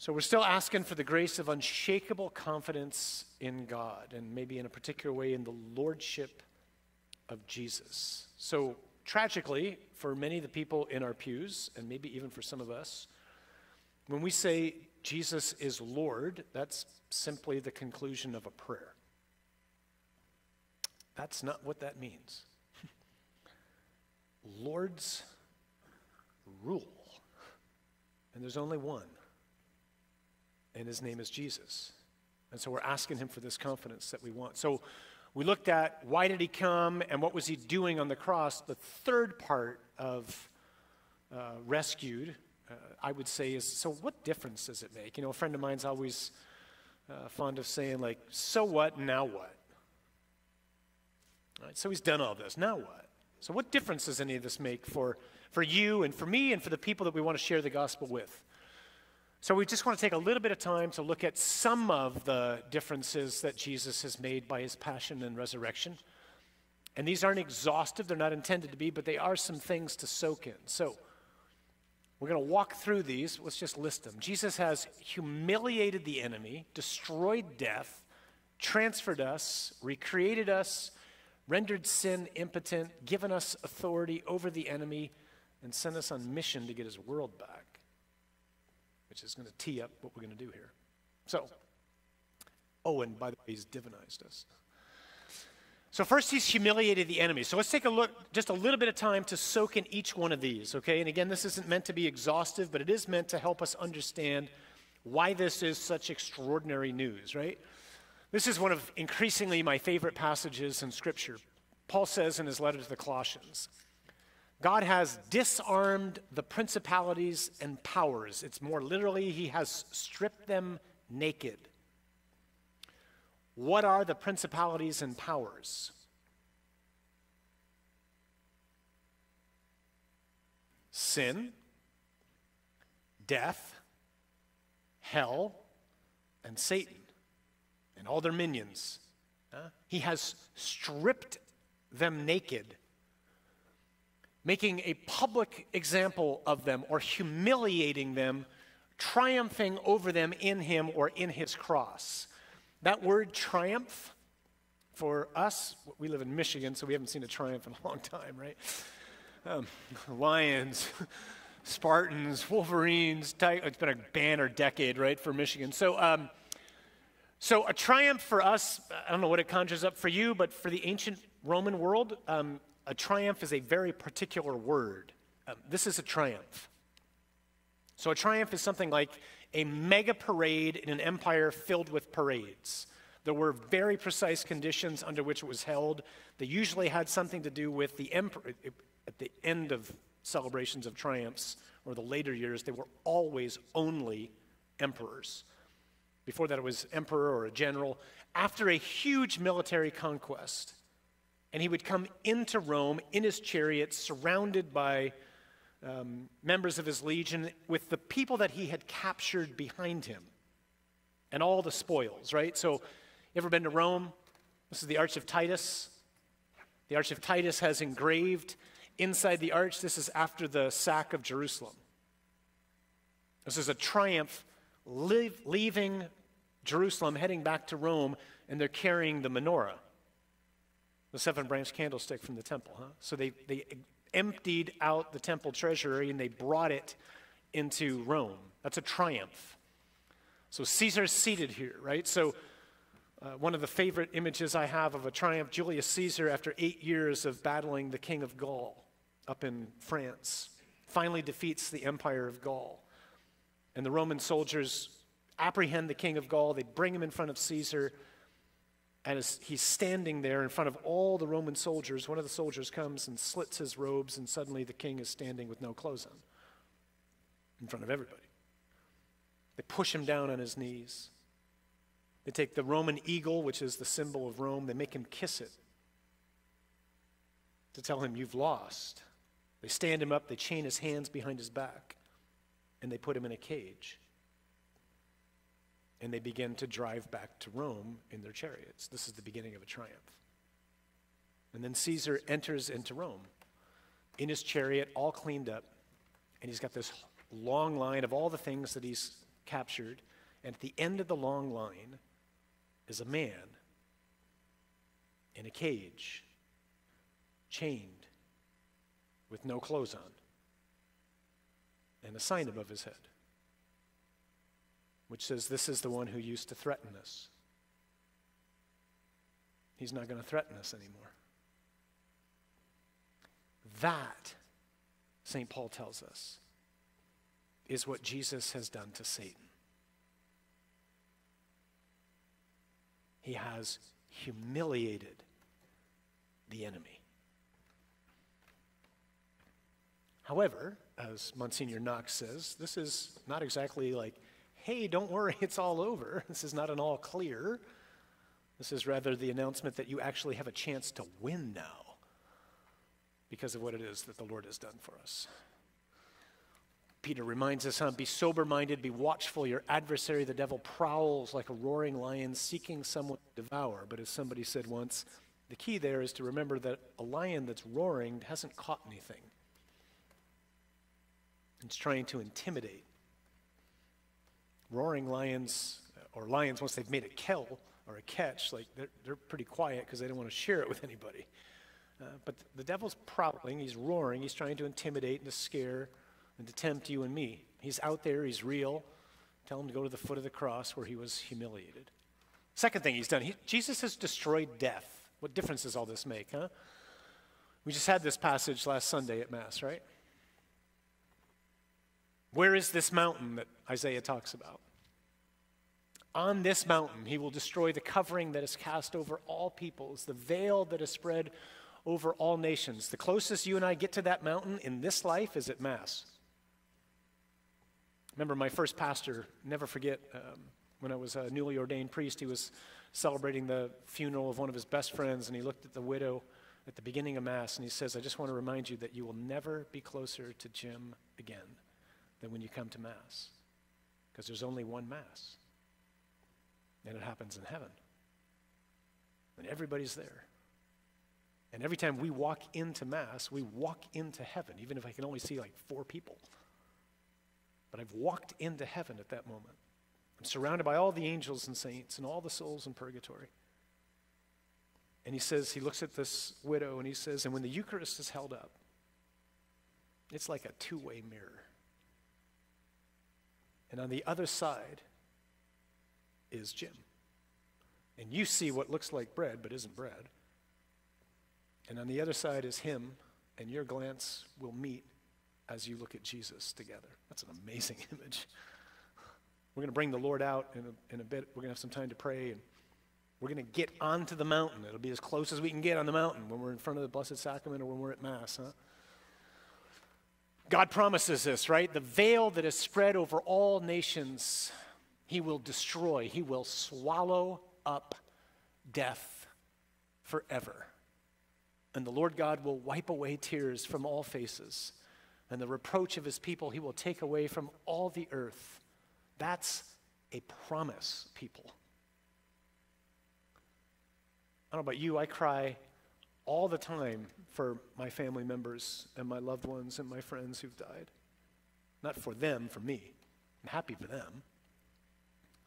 So we're still asking for the grace of unshakable confidence in God, and maybe in a particular way in the lordship of Jesus. So tragically, for many of the people in our pews, and maybe even for some of us, when we say Jesus is Lord, that's simply the conclusion of a prayer. That's not what that means. Lord's rule. And there's only one. And his name is Jesus. And so we're asking him for this confidence that we want. So we looked at why did he come and what was he doing on the cross. The third part of uh, rescued, uh, I would say, is so what difference does it make? You know, a friend of mine's always uh, fond of saying, like, so what, now what? Right, so he's done all this, now what? So, what difference does any of this make for, for you and for me and for the people that we want to share the gospel with? So, we just want to take a little bit of time to look at some of the differences that Jesus has made by his passion and resurrection. And these aren't exhaustive, they're not intended to be, but they are some things to soak in. So, we're going to walk through these. Let's just list them. Jesus has humiliated the enemy, destroyed death, transferred us, recreated us, rendered sin impotent, given us authority over the enemy, and sent us on mission to get his world back, which is going to tee up what we're going to do here. So, oh, and by the way, he's divinized us. So, first, he's humiliated the enemy. So, let's take a look, just a little bit of time to soak in each one of these, okay? And again, this isn't meant to be exhaustive, but it is meant to help us understand why this is such extraordinary news, right? This is one of increasingly my favorite passages in Scripture. Paul says in his letter to the Colossians God has disarmed the principalities and powers. It's more literally, he has stripped them naked. What are the principalities and powers? Sin, death, hell, and Satan and all their minions. He has stripped them naked, making a public example of them or humiliating them, triumphing over them in him or in his cross. That word triumph, for us, we live in Michigan, so we haven't seen a triumph in a long time, right? Um, lions, Spartans, Wolverines, it's been a banner decade, right, for Michigan. So, um, so, a triumph for us, I don't know what it conjures up for you, but for the ancient Roman world, um, a triumph is a very particular word. Um, this is a triumph. So, a triumph is something like a mega parade in an empire filled with parades. There were very precise conditions under which it was held. They usually had something to do with the emperor. At the end of celebrations of triumphs or the later years, they were always only emperors. Before that, it was emperor or a general. After a huge military conquest, and he would come into Rome in his chariot, surrounded by um, members of his legion, with the people that he had captured behind him, and all the spoils, right? So, you ever been to Rome? This is the Arch of Titus. The Arch of Titus has engraved inside the arch, this is after the sack of Jerusalem. This is a triumph leaving Jerusalem, heading back to Rome, and they're carrying the menorah, the seven branch candlestick from the temple. Huh? So they, they emptied out the temple treasury and they brought it into Rome. That's a triumph. So Caesar's seated here, right? So uh, one of the favorite images I have of a triumph, Julius Caesar, after eight years of battling the king of Gaul up in France, finally defeats the empire of Gaul. And the Roman soldiers apprehend the king of Gaul. They bring him in front of Caesar. And as he's standing there in front of all the Roman soldiers, one of the soldiers comes and slits his robes, and suddenly the king is standing with no clothes on in front of everybody. They push him down on his knees. They take the Roman eagle, which is the symbol of Rome, they make him kiss it to tell him, You've lost. They stand him up, they chain his hands behind his back, and they put him in a cage and they begin to drive back to Rome in their chariots. This is the beginning of a triumph. And then Caesar enters into Rome in his chariot, all cleaned up, and he's got this long line of all the things that he's captured, and at the end of the long line is a man in a cage, chained, with no clothes on, and a sign above his head, which says, This is the one who used to threaten us. He's not going to threaten us anymore. That, St. Paul tells us, is what Jesus has done to Satan. He has humiliated the enemy. However, as Monsignor Knox says, this is not exactly like, hey, don't worry, it's all over. This is not an all clear. This is rather the announcement that you actually have a chance to win now because of what it is that the Lord has done for us. Peter reminds us, huh? Be sober minded, be watchful. Your adversary, the devil, prowls like a roaring lion seeking someone to devour. But as somebody said once, the key there is to remember that a lion that's roaring hasn't caught anything, it's trying to intimidate. Roaring lions, or lions, once they've made a kill or a catch, like they're, they're pretty quiet because they don't want to share it with anybody. Uh, but the devil's prowling, he's roaring, he's trying to intimidate and to scare and to tempt you and me. He's out there, he's real. Tell him to go to the foot of the cross where he was humiliated. Second thing he's done, he, Jesus has destroyed death. What difference does all this make, huh? We just had this passage last Sunday at Mass, right? Where is this mountain that Isaiah talks about? On this mountain, he will destroy the covering that is cast over all peoples, the veil that is spread over all nations. The closest you and I get to that mountain in this life is at Mass. Remember, my first pastor, never forget, um, when I was a newly ordained priest, he was celebrating the funeral of one of his best friends, and he looked at the widow at the beginning of Mass, and he says, I just want to remind you that you will never be closer to Jim again than when you come to Mass, because there's only one Mass, and it happens in heaven. And everybody's there. And every time we walk into Mass, we walk into heaven, even if I can only see like four people. But I've walked into heaven at that moment. I'm surrounded by all the angels and saints and all the souls in purgatory. And he says, he looks at this widow and he says, and when the Eucharist is held up, it's like a two way mirror. And on the other side is Jim. And you see what looks like bread but isn't bread. And on the other side is him, and your glance will meet as you look at Jesus together. That's an amazing image. We're going to bring the Lord out in a, in a bit. We're going to have some time to pray, and we're going to get onto the mountain. It'll be as close as we can get on the mountain when we're in front of the Blessed Sacrament or when we're at Mass, huh? God promises this, right? The veil that is spread over all nations, He will destroy, He will swallow up death forever. And the Lord God will wipe away tears from all faces. And the reproach of his people he will take away from all the earth. That's a promise, people. I don't know about you, I cry all the time for my family members and my loved ones and my friends who've died. Not for them, for me. I'm happy for them.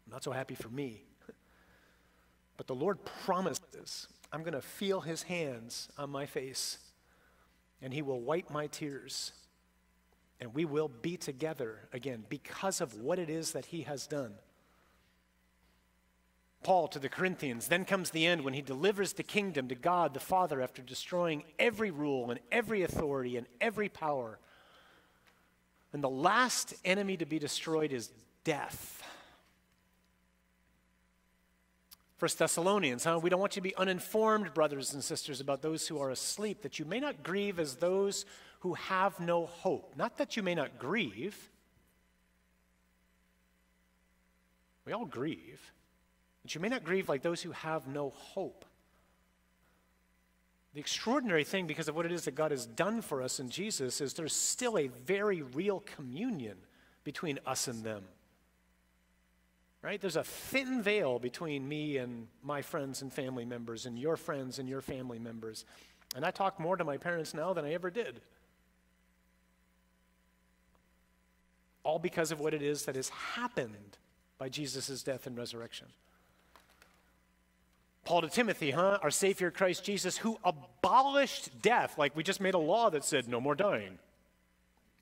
I'm not so happy for me. but the Lord promises I'm going to feel his hands on my face, and he will wipe my tears. And we will be together again because of what it is that he has done. Paul to the Corinthians, then comes the end when he delivers the kingdom to God the Father after destroying every rule and every authority and every power. And the last enemy to be destroyed is death. First Thessalonians, huh? We don't want you to be uninformed, brothers and sisters, about those who are asleep, that you may not grieve as those who have no hope. Not that you may not grieve. We all grieve. But you may not grieve like those who have no hope. The extraordinary thing, because of what it is that God has done for us in Jesus, is there's still a very real communion between us and them right? There's a thin veil between me and my friends and family members, and your friends and your family members. And I talk more to my parents now than I ever did. all because of what it is that has happened by Jesus' death and resurrection. Paul to Timothy, huh? Our Savior Christ Jesus, who abolished death. Like we just made a law that said no more dying.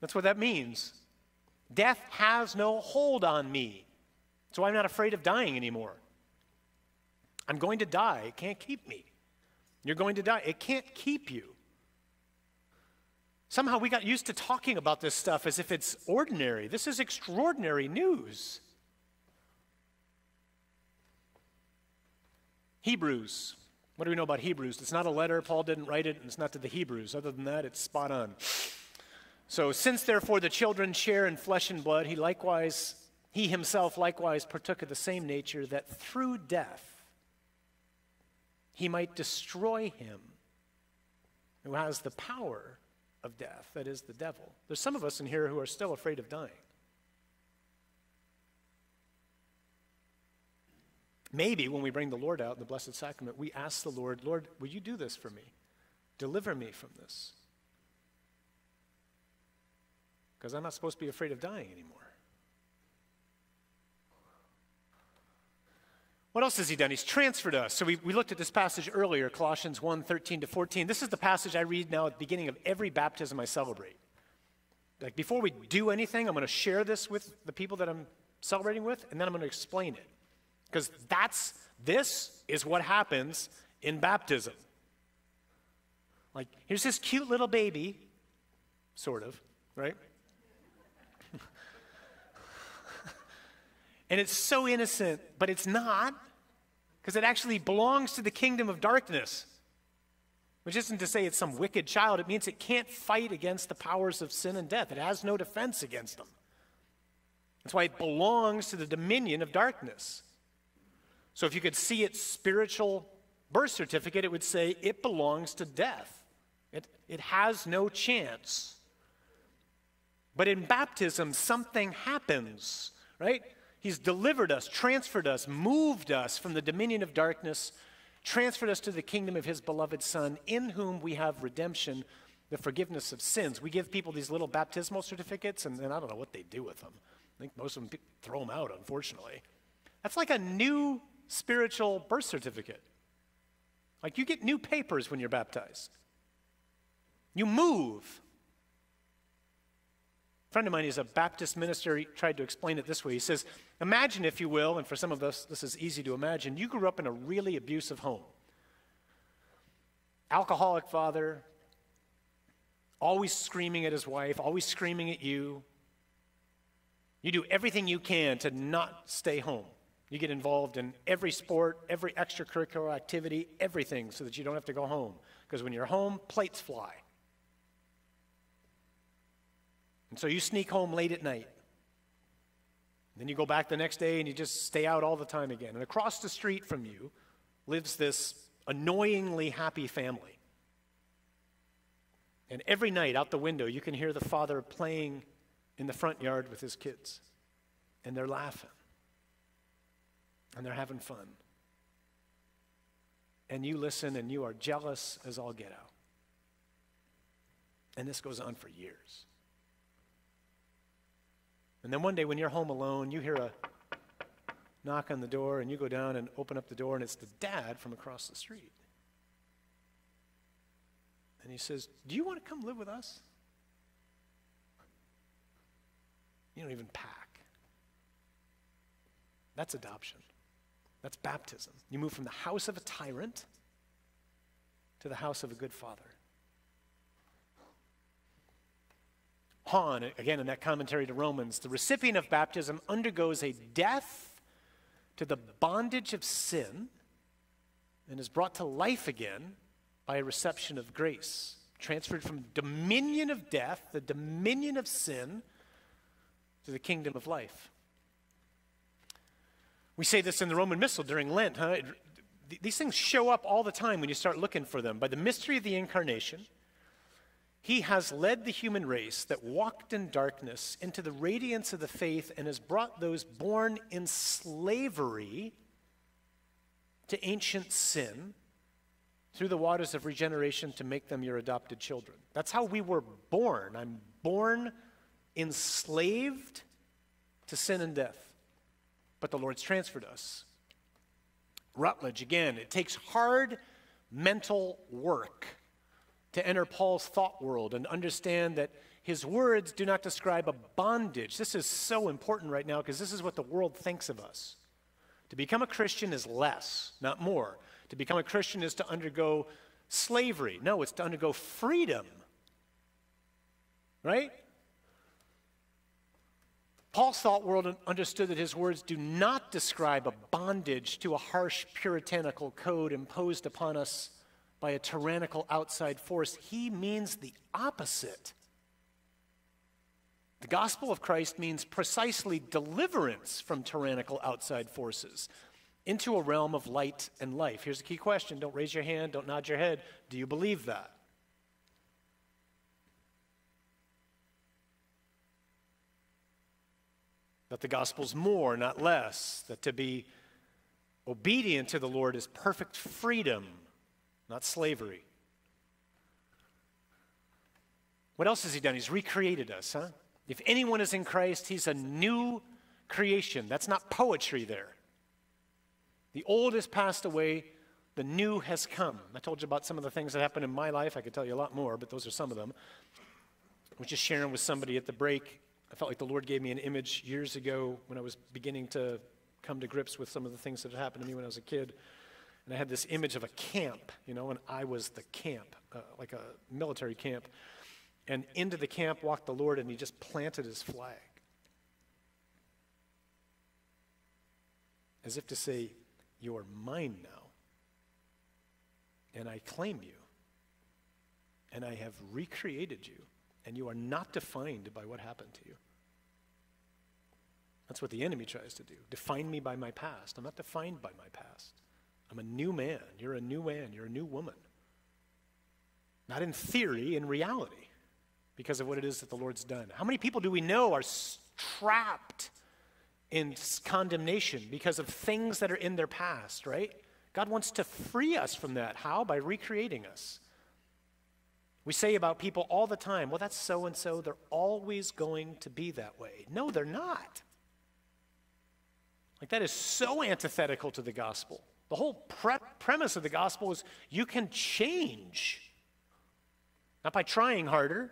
That's what that means. Death has no hold on me. So I'm not afraid of dying anymore. I'm going to die. It can't keep me. You're going to die. It can't keep you. Somehow we got used to talking about this stuff as if it's ordinary. This is extraordinary news. Hebrews. What do we know about Hebrews? It's not a letter. Paul didn't write it, and it's not to the Hebrews. Other than that, it's spot on. So, since therefore the children share in flesh and blood, he likewise, he himself likewise partook of the same nature, that through death he might destroy him who has the power of death, that is, the devil. There's some of us in here who are still afraid of dying. Maybe when we bring the Lord out in the Blessed Sacrament, we ask the Lord, Lord, will you do this for me? Deliver me from this. Because I'm not supposed to be afraid of dying anymore. What else has he done? He's transferred us. So we, we looked at this passage earlier, Colossians 1 13 to 14. This is the passage I read now at the beginning of every baptism I celebrate. Like before we do anything, I'm going to share this with the people that I'm celebrating with, and then I'm going to explain it. Because that's, this is what happens in baptism. Like, here's this cute little baby, sort of, right? and it's so innocent, but it's not, because it actually belongs to the kingdom of darkness. Which isn't to say it's some wicked child, it means it can't fight against the powers of sin and death. It has no defense against them. That's why it belongs to the dominion of darkness. So if you could see its spiritual birth certificate, it would say it belongs to death. It, it has no chance. But in baptism, something happens, right? He's delivered us, transferred us, moved us from the dominion of darkness, transferred us to the kingdom of his beloved Son, in whom we have redemption, the forgiveness of sins. We give people these little baptismal certificates, and, and I don't know what they do with them. I think most of them throw them out, unfortunately. That's like a new spiritual birth certificate. Like you get new papers when you're baptized. You move. A friend of mine is a Baptist minister. He tried to explain it this way. He says, Imagine, if you will, and for some of us this is easy to imagine, you grew up in a really abusive home. Alcoholic father, always screaming at his wife, always screaming at you. You do everything you can to not stay home. You get involved in every sport, every extracurricular activity, everything, so that you don't have to go home. Because when you're home, plates fly. And so you sneak home late at night. Then you go back the next day and you just stay out all the time again. And across the street from you lives this annoyingly happy family. And every night out the window, you can hear the father playing in the front yard with his kids. And they're laughing and they're having fun. And you listen and you are jealous as all get out. And this goes on for years. And then one day when you're home alone, you hear a knock on the door and you go down and open up the door and it's the dad from across the street. And he says, Do you want to come live with us? You don't even pack. That's adoption. That's baptism. You move from the house of a tyrant to the house of a good father. Hahn, again in that commentary to Romans, the recipient of baptism undergoes a death to the bondage of sin and is brought to life again by a reception of grace, transferred from dominion of death, the dominion of sin, to the kingdom of life. We say this in the Roman Missal during Lent, huh? It, these things show up all the time when you start looking for them. By the mystery of the incarnation, he has led the human race that walked in darkness into the radiance of the faith and has brought those born in slavery to ancient sin through the waters of regeneration to make them your adopted children. That's how we were born. I'm born enslaved to sin and death, but the Lord's transferred us. Rutledge, again, it takes hard mental work to enter Paul's thought world and understand that his words do not describe a bondage. This is so important right now because this is what the world thinks of us. To become a Christian is less, not more. To become a Christian is to undergo slavery. No, it's to undergo freedom. Right? Paul's thought world understood that his words do not describe a bondage to a harsh puritanical code imposed upon us by a tyrannical outside force. He means the opposite. The gospel of Christ means precisely deliverance from tyrannical outside forces into a realm of light and life. Here's a key question don't raise your hand, don't nod your head. Do you believe that? That the gospel's more, not less, that to be obedient to the Lord is perfect freedom, not slavery. What else has he done? He's recreated us, huh? If anyone is in Christ, he's a new creation. That's not poetry there. The old has passed away, the new has come. I told you about some of the things that happened in my life. I could tell you a lot more, but those are some of them. I was just sharing with somebody at the break I felt like the Lord gave me an image years ago when I was beginning to come to grips with some of the things that had happened to me when I was a kid. And I had this image of a camp, you know, and I was the camp, uh, like a military camp. And into the camp walked the Lord, and he just planted his flag. As if to say, You're mine now. And I claim you. And I have recreated you and you are not defined by what happened to you. That's what the enemy tries to do define me by my past. I'm not defined by my past. I'm a new man. You're a new man. You're a new woman. Not in theory, in reality, because of what it is that the Lord's done. How many people do we know are trapped in condemnation because of things that are in their past, right? God wants to free us from that. How? By recreating us. We say about people all the time, well, that's so and so, they're always going to be that way. No, they're not. Like, that is so antithetical to the gospel. The whole pre- premise of the gospel is you can change. Not by trying harder,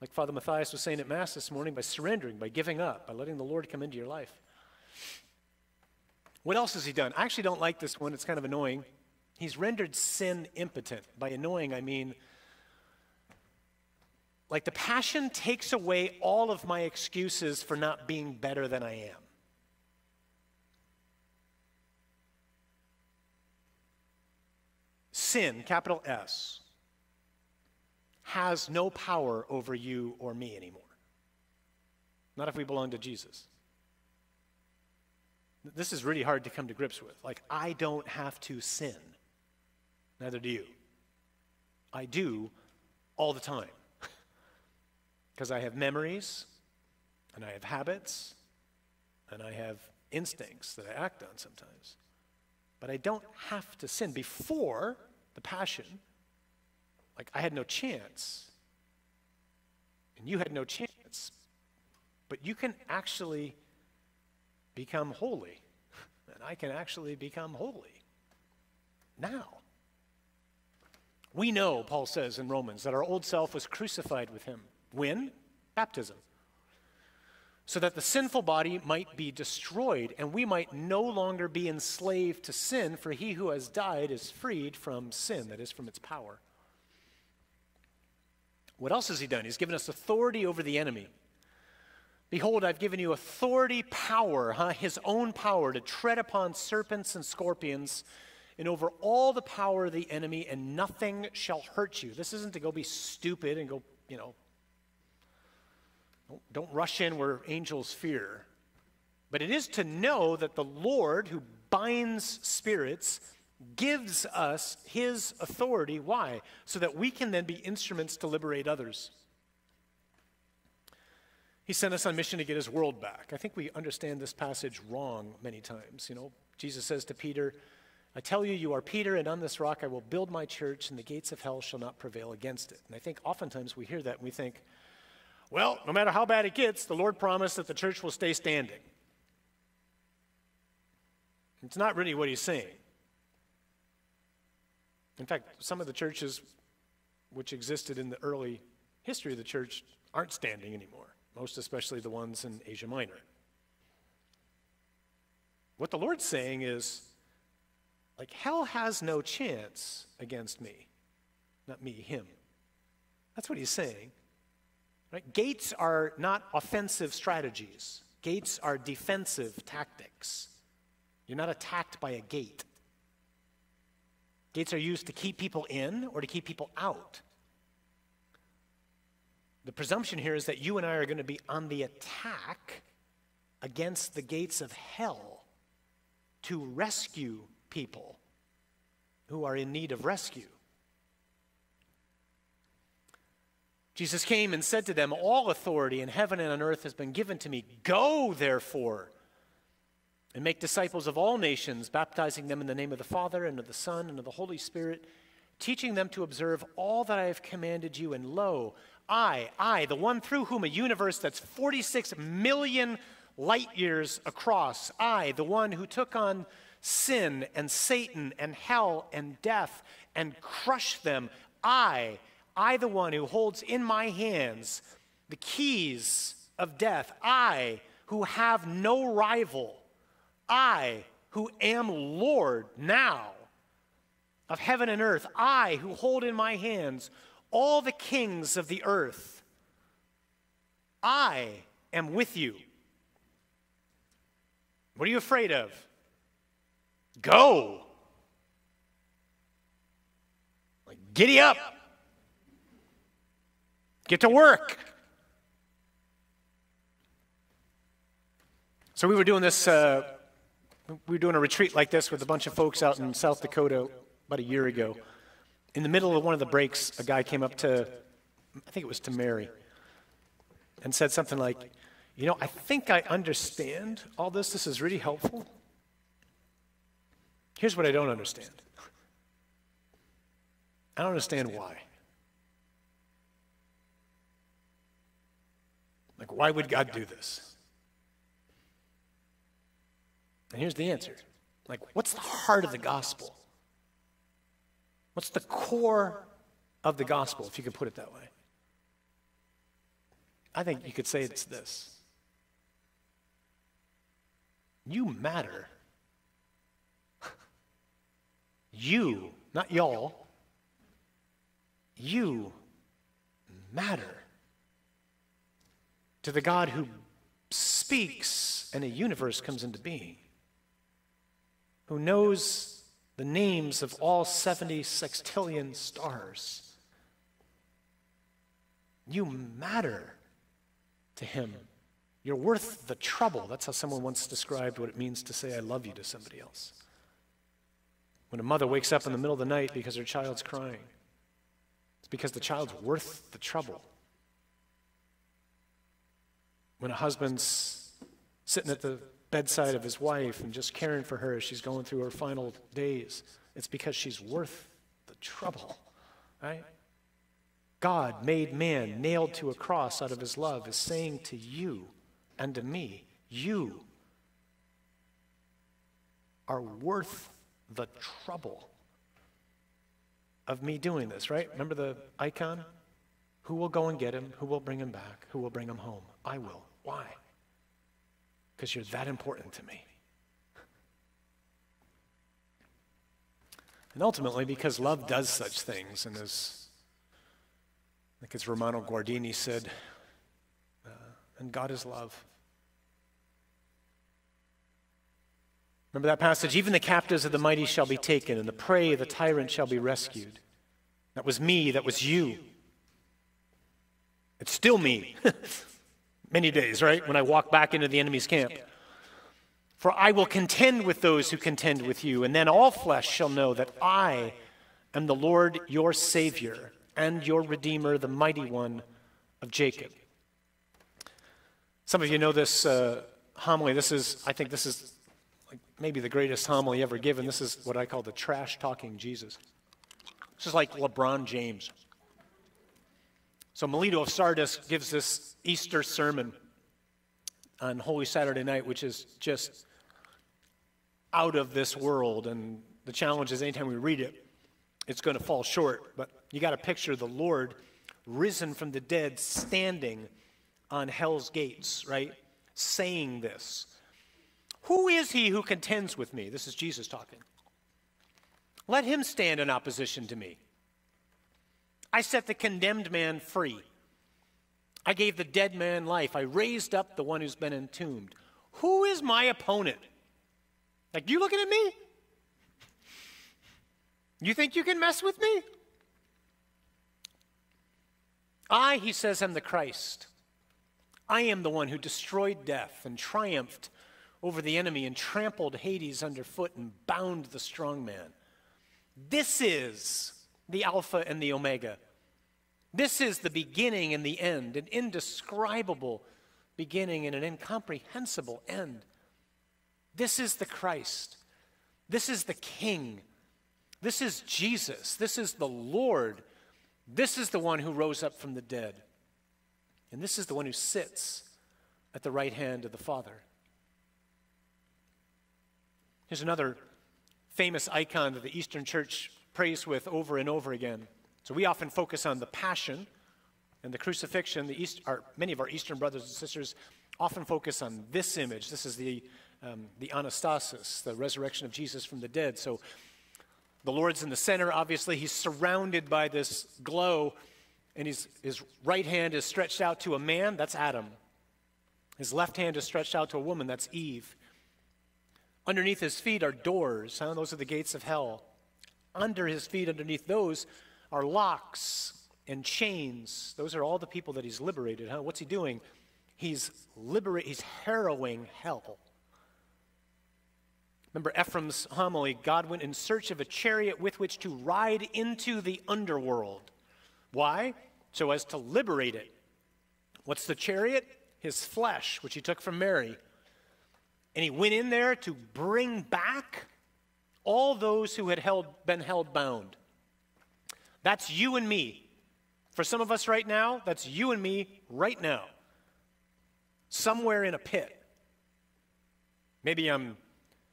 like Father Matthias was saying at Mass this morning, by surrendering, by giving up, by letting the Lord come into your life. What else has he done? I actually don't like this one, it's kind of annoying. He's rendered sin impotent. By annoying, I mean like the passion takes away all of my excuses for not being better than I am. Sin, capital S, has no power over you or me anymore. Not if we belong to Jesus. This is really hard to come to grips with. Like, I don't have to sin. Neither do you. I do all the time. Because I have memories, and I have habits, and I have instincts that I act on sometimes. But I don't have to sin. Before the passion, like I had no chance, and you had no chance. But you can actually become holy, and I can actually become holy now. We know, Paul says in Romans, that our old self was crucified with him when? Baptism. So that the sinful body might be destroyed and we might no longer be enslaved to sin, for he who has died is freed from sin, that is, from its power. What else has he done? He's given us authority over the enemy. Behold, I've given you authority, power, huh? his own power to tread upon serpents and scorpions and over all the power of the enemy, and nothing shall hurt you. This isn't to go be stupid and go, you know, don't rush in where angels fear. But it is to know that the Lord, who binds spirits, gives us his authority. Why? So that we can then be instruments to liberate others. He sent us on mission to get his world back. I think we understand this passage wrong many times. You know, Jesus says to Peter, I tell you, you are Peter, and on this rock I will build my church, and the gates of hell shall not prevail against it. And I think oftentimes we hear that and we think, Well, no matter how bad it gets, the Lord promised that the church will stay standing. It's not really what he's saying. In fact, some of the churches which existed in the early history of the church aren't standing anymore, most especially the ones in Asia Minor. What the Lord's saying is, like, hell has no chance against me. Not me, him. That's what he's saying. Right? Gates are not offensive strategies, gates are defensive tactics. You're not attacked by a gate. Gates are used to keep people in or to keep people out. The presumption here is that you and I are going to be on the attack against the gates of hell to rescue people who are in need of rescue. Jesus came and said to them, All authority in heaven and on earth has been given to me. Go, therefore, and make disciples of all nations, baptizing them in the name of the Father, and of the Son, and of the Holy Spirit, teaching them to observe all that I have commanded you. And lo, I, I, the one through whom a universe that's 46 million light years across, I, the one who took on sin and Satan and hell and death and crushed them, I, I, the one who holds in my hands the keys of death, I, who have no rival I, who am Lord now of heaven and earth, I, who hold in my hands all the kings of the earth, I am with you. What are you afraid of? Go. Like, giddy up. Get to work. So we were doing this uh, we were doing a retreat like this with a bunch of folks out in South Dakota about a year ago. In the middle of one of the breaks, a guy came up to, I think it was to Mary, and said something like, You know, I think I understand all this. This is really helpful. Here's what I don't understand I don't understand why. Like, why would God do this? And here's the answer like, what's the heart of the gospel? What's the core of the gospel, if you could put it that way? I think you could say it's this You matter. You, not y'all, you matter to the God who speaks and a universe comes into being who knows the names of all 70 sextillion stars. You matter to him. You're worth the trouble. That's how someone once described what it means to say, I love you to somebody else. When a mother wakes up in the middle of the night because her child's crying, it's because the child's worth the trouble. When a husband's sitting at the bedside of his wife and just caring for her as she's going through her final days. It's because she's worth the trouble, right? God made man, nailed to a cross out of his love, is saying to you and to me, you are worth the trouble of me doing this, right? Remember the icon? Who will go and get him? Who will bring him back? Who will bring him home? I will. Why? because you're that important to me. And ultimately, because love does such things, and as, think as Romano Guardini said, uh, and God is love. Remember that passage? Even the captives of the mighty shall be taken, and the prey of the tyrant shall be rescued. That was me, that was you. It's still me. many days, right? When I walk back into the enemy's camp. For I will contend with those who contend with you, and then all flesh shall know that I am the Lord your Savior and your Redeemer, the mighty one of Jacob. Some of you know this uh, homily. This is, I think, this is like maybe the greatest homily ever given. This is what I call the trash talking Jesus. This is like LeBron James. So, Melito of Sardis gives this Easter sermon on Holy Saturday night, which is just out of this world. And the challenge is anytime we read it, it's going to fall short. But you got to picture the Lord risen from the dead, standing on hell's gates, right? Saying this. Who is he who contends with me? This is Jesus talking. Let him stand in opposition to me. I set the condemned man free. I gave the dead man life. I raised up the one who's been entombed. Who is my opponent? Like, you looking at me? You think you can mess with me? I, he says, am the Christ. I am the one who destroyed death and triumphed over the enemy and trampled Hades underfoot and bound the strong man. This is the Alpha and the Omega. This is the beginning and the end, an indescribable beginning and an incomprehensible end. This is the Christ. This is the King. This is Jesus. This is the Lord. This is the one who rose up from the dead. And this is the one who sits at the right hand of the Father. Here's another famous icon that the Eastern Church prays with over and over again. So we often focus on the passion and the crucifixion. The East, our, many of our Eastern brothers and sisters often focus on this image. This is the, um, the anastasis, the resurrection of Jesus from the dead. So the Lord's in the center, obviously. He's surrounded by this glow, and his, his right hand is stretched out to a man, that's Adam. His left hand is stretched out to a woman, that's Eve. Underneath his feet are doors, huh? those are the gates of hell. Under his feet, underneath those, are locks and chains. Those are all the people that he's liberated. Huh? What's he doing? He's liberating, he's harrowing hell. Remember Ephraim's homily God went in search of a chariot with which to ride into the underworld. Why? So as to liberate it. What's the chariot? His flesh, which he took from Mary. And he went in there to bring back all those who had held, been held bound. That's you and me. For some of us right now, that's you and me right now. Somewhere in a pit. Maybe I'm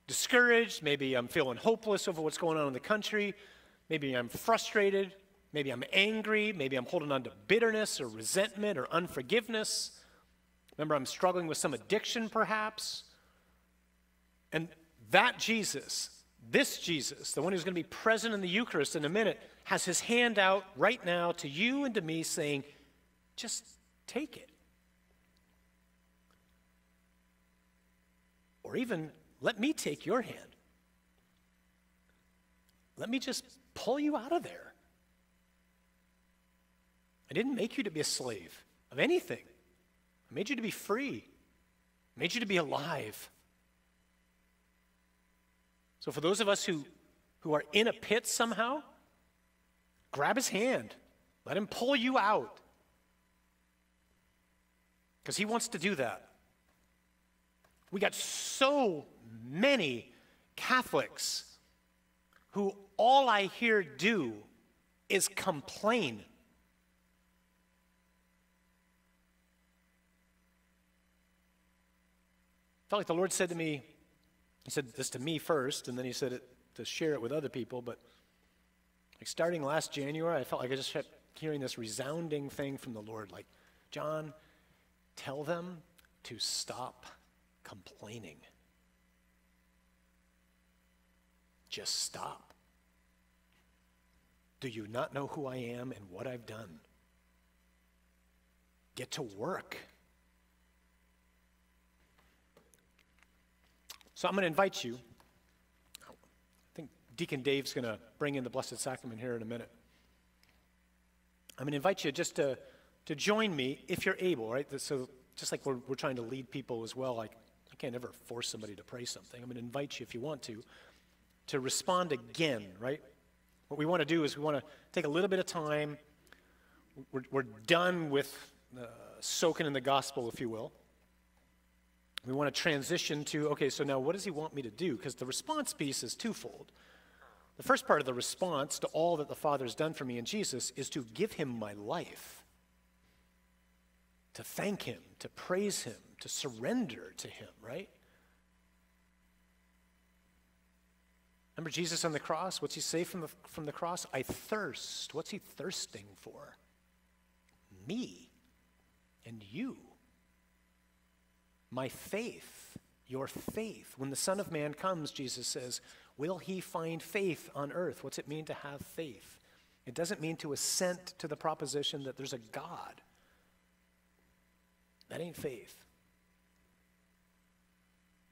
discouraged. Maybe I'm feeling hopeless over what's going on in the country. Maybe I'm frustrated. Maybe I'm angry. Maybe I'm holding on to bitterness or resentment or unforgiveness. Remember, I'm struggling with some addiction, perhaps. And that Jesus, this Jesus, the one who's going to be present in the Eucharist in a minute, has his hand out right now to you and to me saying, just take it. Or even let me take your hand. Let me just pull you out of there. I didn't make you to be a slave of anything. I made you to be free. I made you to be alive. So, for those of us who, who are in a pit somehow, grab his hand. Let him pull you out. Because he wants to do that. We got so many Catholics who all I hear do is complain. felt like the Lord said to me, He said this to me first, and then He said it to share it with other people. But like starting last January, I felt like I just kept hearing this resounding thing from the Lord like, John, tell them to stop complaining. Just stop. Do you not know who I am and what I've done? Get to work. So I'm going to invite you. I think Deacon Dave's going to bring in the Blessed Sacrament here in a minute. I'm going to invite you just to, to join me if you're able, right? So just like we're, we're trying to lead people as well, like I can't ever force somebody to pray something. I'm going to invite you if you want to to respond again, right? What we want to do is we want to take a little bit of time. We're, we're done with uh, soaking in the gospel, if you will. We want to transition to okay, so now what does he want me to do? Because the response piece is twofold. The first part of the response to all that the Father's done for me in Jesus is to give him my life. to thank Him, to praise Him, to surrender to Him, right? Remember Jesus on the cross? What's he say from the, from the cross? I thirst. What's he thirsting for? Me and you. My faith, your faith. When the Son of Man comes, Jesus says, will he find faith on earth? What's it mean to have faith? It doesn't mean to assent to the proposition that there's a God. That ain't faith.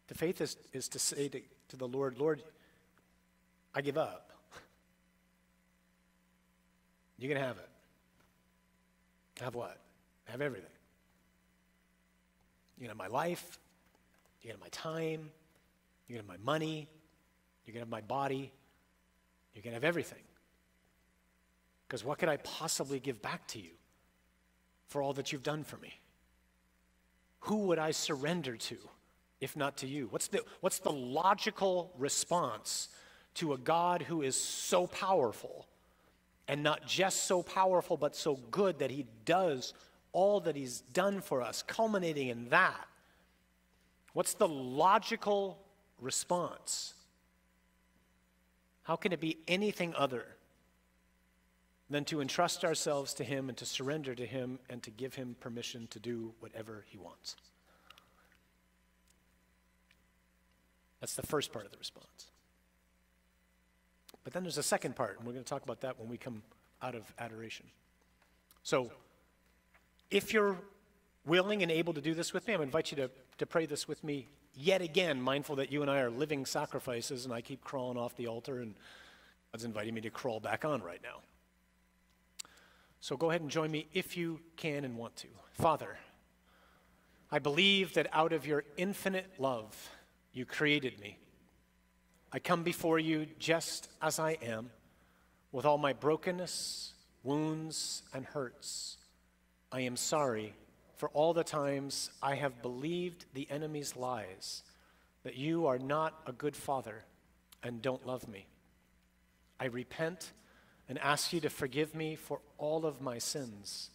The faith is, is to say to, to the Lord, Lord, I give up. You can have it. Have what? Have everything. You can have my life. You can have my time. You can have my money. You can have my body. You can have everything. Because what could I possibly give back to you for all that you've done for me? Who would I surrender to if not to you? What's the, what's the logical response to a God who is so powerful and not just so powerful but so good that he does all that he's done for us, culminating in that? What's the logical response? How can it be anything other than to entrust ourselves to Him and to surrender to Him and to give Him permission to do whatever He wants. That's the first part of the response. But then there's a second part, and we're going to talk about that when we come out of adoration. So, if you're willing and able to do this with me, I invite you to, to pray this with me yet again, mindful that you and I are living sacrifices, and I keep crawling off the altar, and God's inviting me to crawl back on right now. So go ahead and join me if you can and want to. Father, I believe that out of your infinite love, you created me. I come before you just as I am, with all my brokenness, wounds, and hurts. I am sorry for all the times I have believed the enemy's lies, that you are not a good father and don't love me. I repent and ask you to forgive me for all of my sins.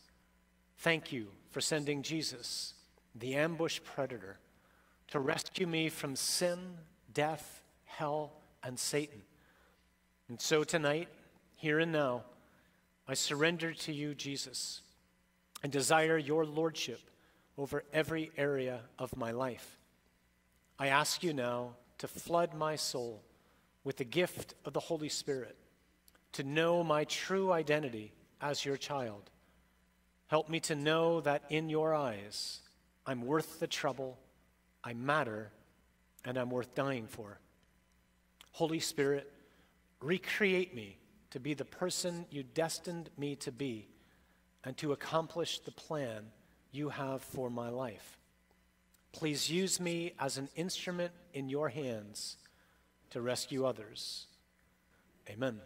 Thank you for sending Jesus, the ambush predator, to rescue me from sin, death, hell, and Satan. And so tonight, here and now, I surrender to you, Jesus, and desire your lordship over every area of my life. I ask you now to flood my soul with the gift of the Holy Spirit to know my true identity as your child. Help me to know that in your eyes, I'm worth the trouble, I matter, and I'm worth dying for. Holy Spirit, recreate me to be the person you destined me to be and to accomplish the plan you have for my life. Please use me as an instrument in your hands to rescue others. Amen.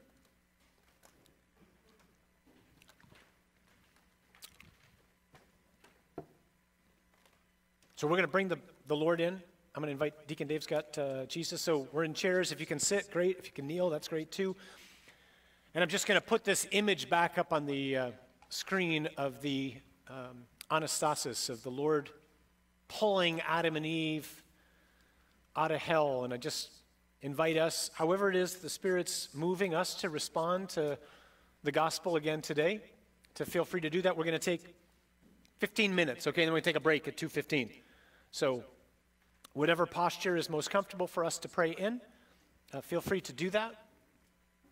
So we're going to bring the, the Lord in. I'm going to invite Deacon Dave's got uh, Jesus. So we're in chairs. If you can sit, great. If you can kneel, that's great too. And I'm just going to put this image back up on the uh, screen of the um, anastasis of the Lord pulling Adam and Eve out of hell. And I just invite us, however it is the Spirit's moving us to respond to the gospel again today, to feel free to do that. We're going to take 15 minutes, okay? And then we take a break at 2:15. So, whatever posture is most comfortable for us to pray in, uh, feel free to do that.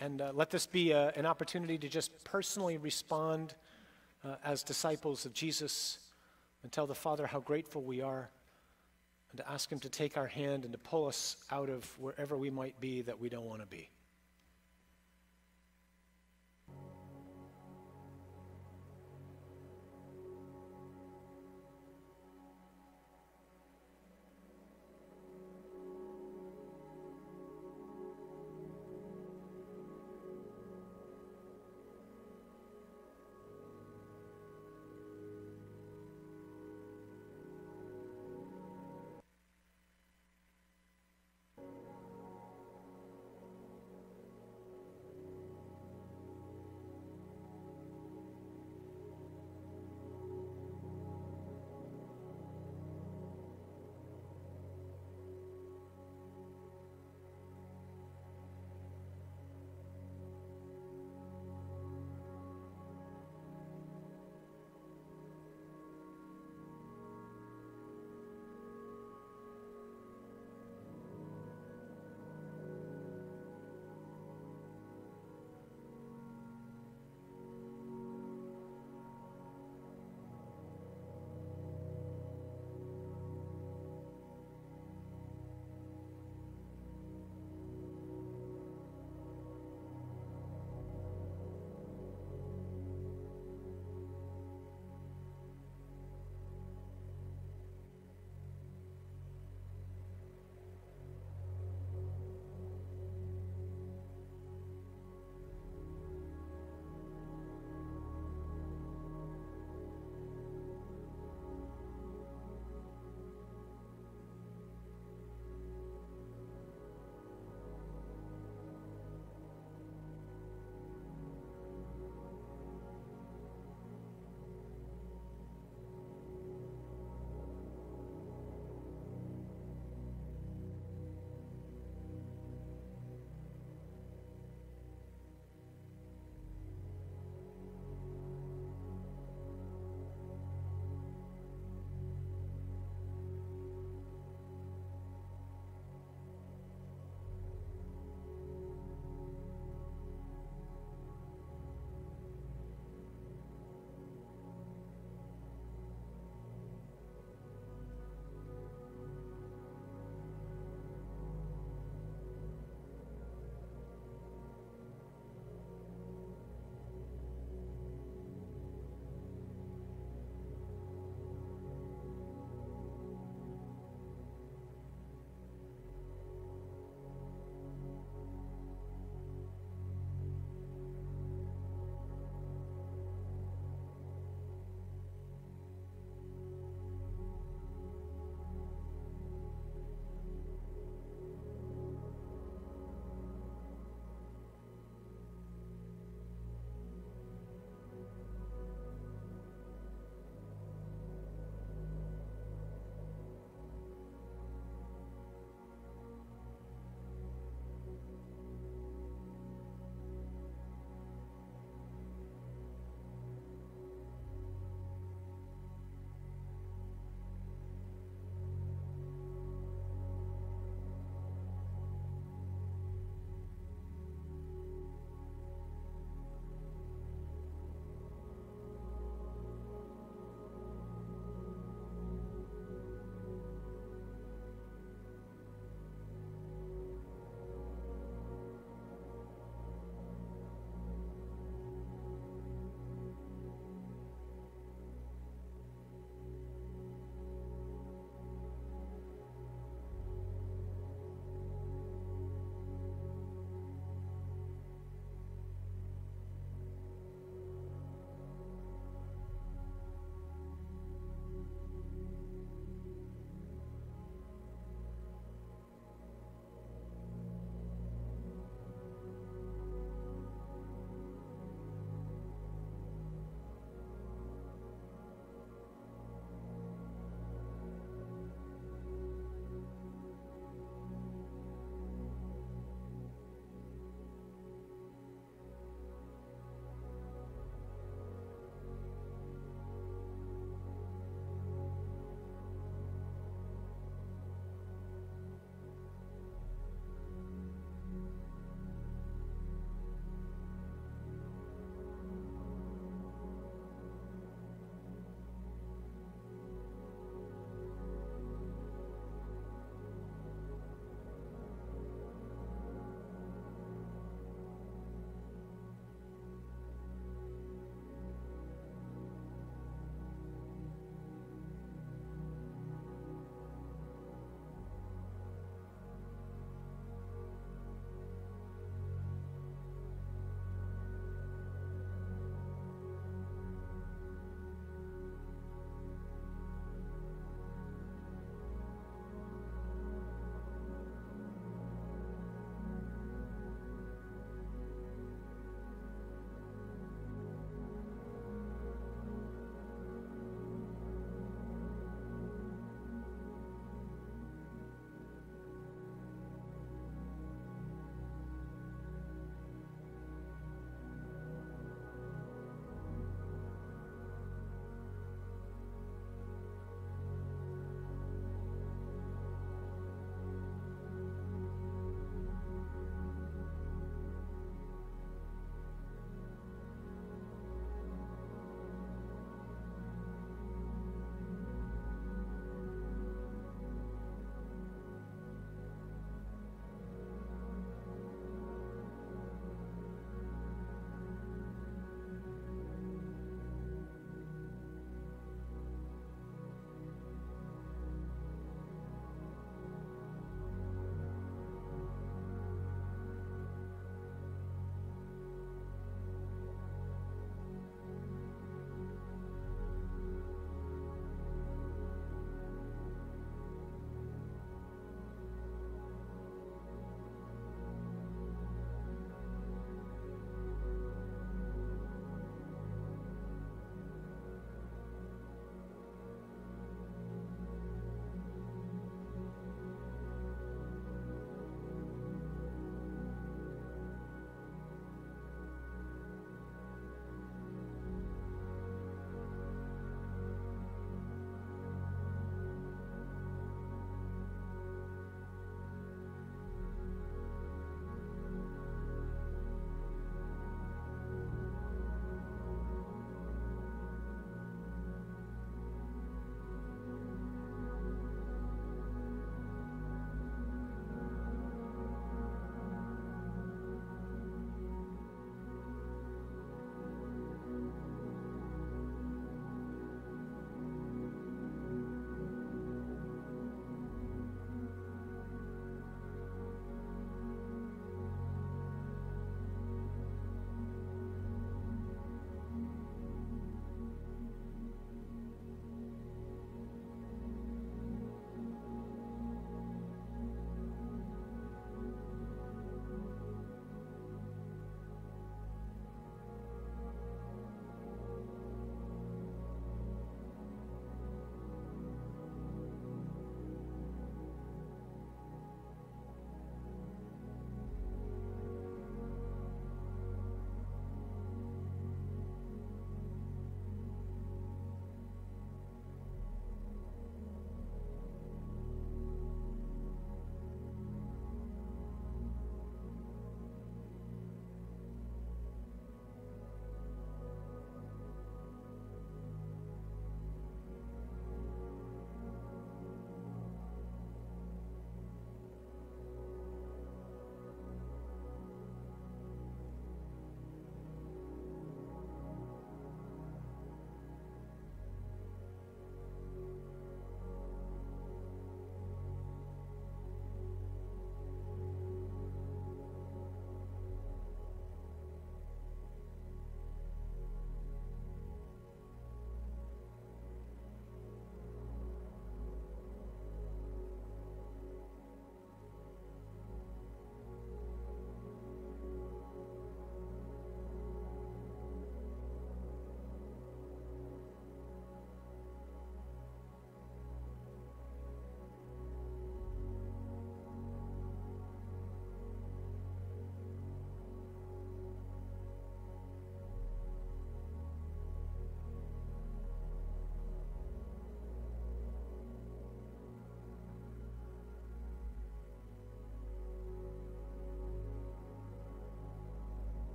And uh, let this be uh, an opportunity to just personally respond uh, as disciples of Jesus and tell the Father how grateful we are and to ask Him to take our hand and to pull us out of wherever we might be that we don't want to be.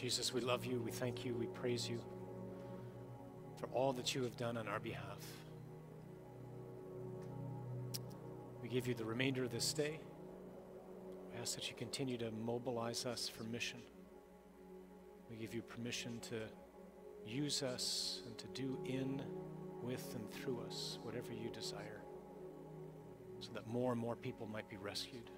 Jesus, we love you, we thank you, we praise you for all that you have done on our behalf. We give you the remainder of this day. We ask that you continue to mobilize us for mission. We give you permission to use us and to do in, with, and through us whatever you desire so that more and more people might be rescued.